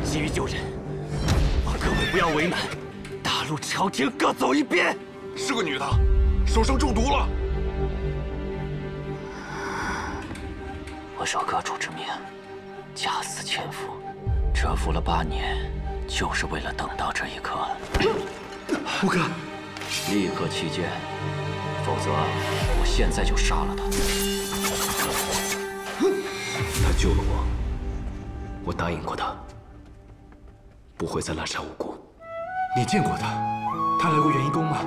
急于救人，望各位不要为难，大路朝廷各走一边。是个女的，手上中毒了。我受阁主之命，假死潜伏，蛰伏了八年，就是为了等到这一刻。五哥，立刻弃剑，否则我现在就杀了他。他救了我，我答应过他，不会再滥杀无辜。你见过他？他来过元一宫吗？